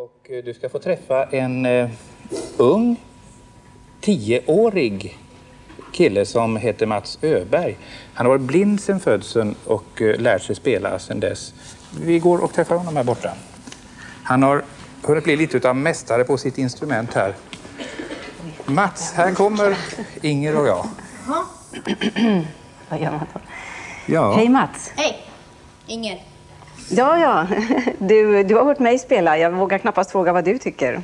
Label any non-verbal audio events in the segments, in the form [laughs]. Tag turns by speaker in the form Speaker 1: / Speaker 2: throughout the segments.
Speaker 1: Och eh, du ska få träffa en eh, ung, tioårig kille som heter Mats Öberg. Han har varit blind sedan födseln och eh, lärt sig spela sedan dess. Vi går och träffar honom här borta. Han har hunnit bli lite av mästare på sitt instrument här. Mats, här kommer Inger och jag. [clears throat]
Speaker 2: Vad gör man då?
Speaker 1: Ja.
Speaker 2: Hej Mats!
Speaker 3: Hej! Inger.
Speaker 2: Ja, ja. [laughs] Du, du har hört mig spela. Jag vågar knappast fråga vad du tycker.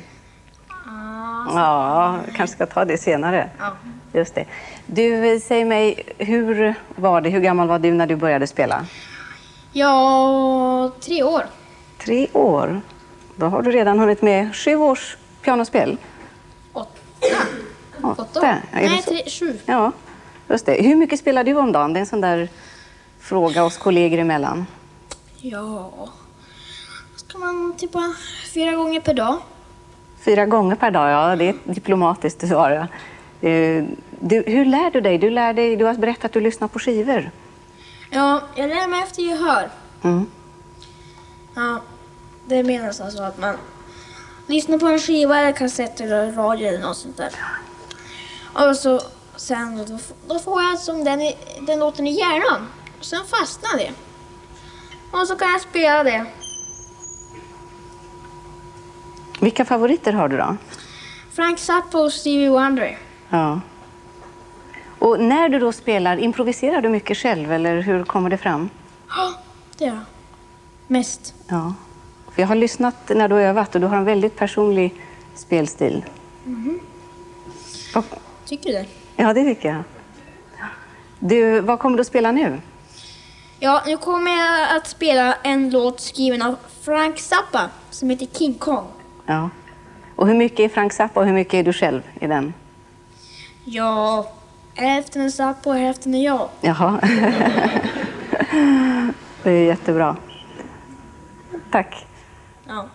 Speaker 2: Ja, kanske ska ta det senare.
Speaker 3: Ja.
Speaker 2: Just det. Du, säg mig, hur var det? Hur gammal var du när du började spela?
Speaker 3: Ja, tre år.
Speaker 2: Tre år. Då har du redan hunnit med sju års pianospel.
Speaker 3: Åtta.
Speaker 2: Åtta.
Speaker 3: Nej, tre, sju.
Speaker 2: Ja, just det. Hur mycket spelar du om dagen? Det är en sån där fråga oss kollegor emellan.
Speaker 3: Ja. Ska man ha fyra gånger per dag?
Speaker 2: Fyra gånger per dag, ja. Det är ett diplomatiskt svar. Eh, Du, hur lär du dig? Du, lär dig? du har berättat att du lyssnar på skivor.
Speaker 3: Ja, jag lär mig efter gehör.
Speaker 2: Mm.
Speaker 3: Ja, det menas alltså att man lyssnar på en skiva eller kassett eller radio eller något sånt där. Och så sen då, då får jag som den, den låten i hjärnan. Och sen fastnar det. Och så kan jag spela det.
Speaker 2: Vilka favoriter har du då?
Speaker 3: Frank Zappa och Stevie Wonder.
Speaker 2: Ja. Och när du då spelar, improviserar du mycket själv eller hur kommer det fram?
Speaker 3: Ja, det gör jag. Mest.
Speaker 2: Ja. För jag har lyssnat när du har övat och du har en väldigt personlig spelstil. Vad-
Speaker 3: Tycker du det?
Speaker 2: Ja, det tycker jag. Du, vad kommer du att spela nu?
Speaker 3: Ja, nu kommer jag att spela en låt skriven av Frank Zappa som heter King Kong.
Speaker 2: Ja. Och hur mycket är Frank Zappa och hur mycket är du själv i den?
Speaker 3: Ja, hälften är Zappa och hälften är jag.
Speaker 2: Jaha. [laughs] det är jättebra. Tack.
Speaker 3: Ja.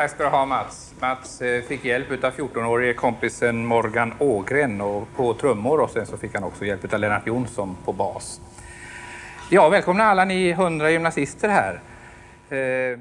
Speaker 1: Tack ska du ha Mats. Mats eh, fick hjälp av 14-årige kompisen Morgan Ågren och på trummor och sen så fick han också hjälp av Lennart Jonsson på bas. Ja, välkomna alla ni 100 gymnasister här. Eh,